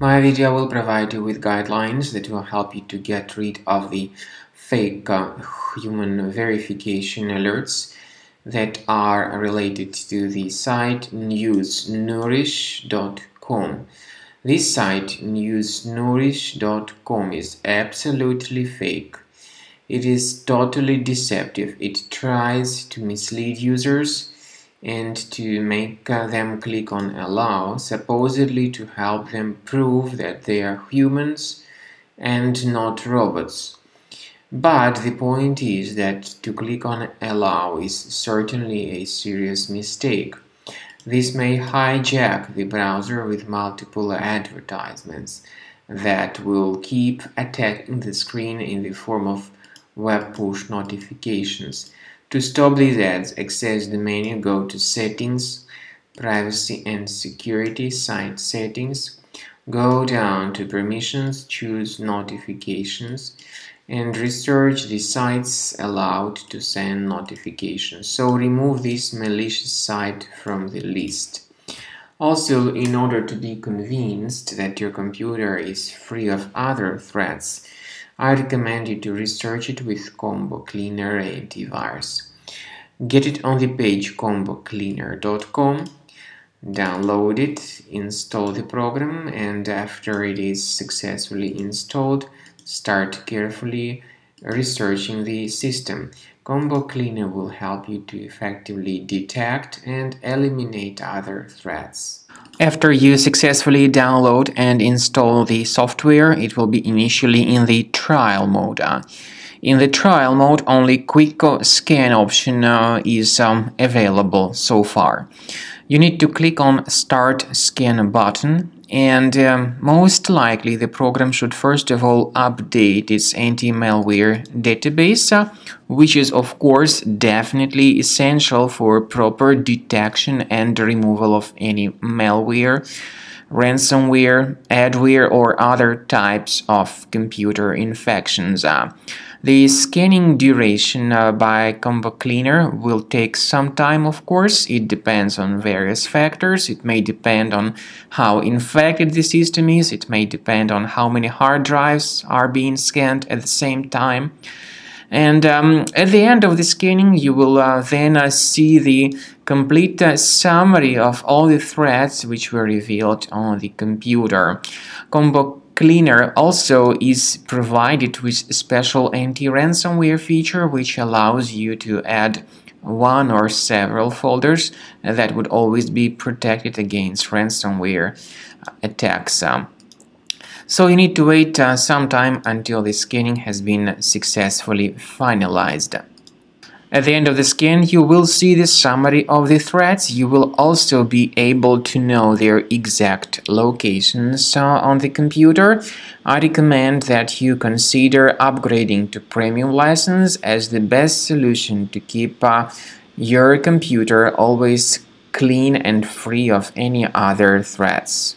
My video will provide you with guidelines that will help you to get rid of the fake uh, human verification alerts that are related to the site newsnourish.com. This site newsnourish.com is absolutely fake. It is totally deceptive. It tries to mislead users and to make uh, them click on allow, supposedly to help them prove that they are humans and not robots. But the point is that to click on allow is certainly a serious mistake. This may hijack the browser with multiple advertisements that will keep attacking the screen in the form of web push notifications. To stop these ads, access the menu, go to Settings, Privacy and Security, Site Settings, go down to Permissions, choose Notifications, and research the sites allowed to send notifications. So remove this malicious site from the list. Also, in order to be convinced that your computer is free of other threats, I recommend you to research it with Combo Cleaner antivirus. Get it on the page combocleaner.com, download it, install the program, and after it is successfully installed, start carefully researching the system. Combo Cleaner will help you to effectively detect and eliminate other threats. After you successfully download and install the software, it will be initially in the trial mode. In the trial mode, only quick scan option uh, is um, available so far. You need to click on Start Scan button and um, most likely the program should first of all update its anti-malware database uh, which is of course definitely essential for proper detection and removal of any malware ransomware, adware or other types of computer infections. Uh, the scanning duration uh, by Combo Cleaner will take some time, of course. It depends on various factors. It may depend on how infected the system is. It may depend on how many hard drives are being scanned at the same time. And um, at the end of the scanning, you will uh, then uh, see the complete uh, summary of all the threads which were revealed on the computer. Combo Cleaner also is provided with a special anti-ransomware feature which allows you to add one or several folders that would always be protected against ransomware attacks. So you need to wait uh, some time until the scanning has been successfully finalized. At the end of the scan, you will see the summary of the threads. You will also be able to know their exact locations uh, on the computer. I recommend that you consider upgrading to premium license as the best solution to keep uh, your computer always clean and free of any other threats.